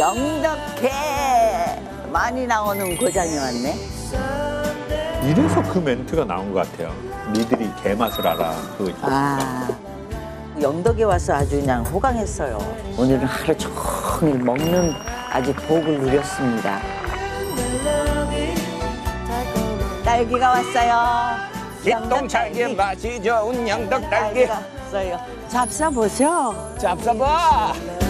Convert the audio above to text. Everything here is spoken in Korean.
영덕회 많이 나오는 고장이 왔네. 이래서 그 멘트가 나온 것 같아요. 니들이 개맛을 알아. 그거 아, 영덕에 와서 아주 그냥 호강했어요. 오늘은 하루 종일 먹는 아주 복을 누렸습니다. 딸기가 왔어요. 뒷동찰기 맛이 좋은 영덕 딸기 딸기가 왔어요. 잡숴 보죠. 잡숴봐